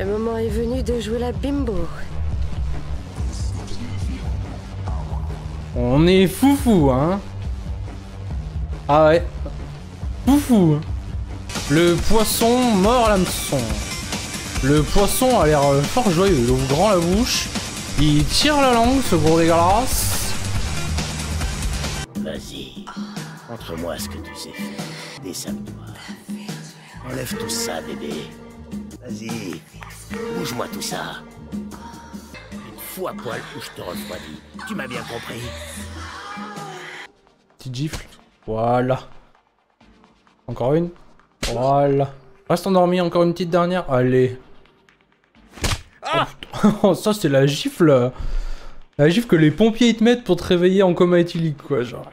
Le moment est venu de jouer la bimbo. On est foufou, hein Ah ouais. Foufou. Le poisson mord l'hameçon. Le poisson a l'air fort joyeux. Il ouvre grand la bouche. Il tire la langue, ce gros dégueulasse. Vas-y. Montre-moi ce que tu sais faire. Dessame-toi. Enlève tout ça, bébé. Vas-y. Bouge-moi tout ça. Une fois poil ou je te refroidis. Tu m'as bien compris Petite gifle. Voilà. Encore une. Voilà. Reste endormi, encore une petite dernière. Allez. Oh, putain. Oh, ça, c'est la gifle. La gifle que les pompiers ils te mettent pour te réveiller en coma éthylique, quoi. Genre,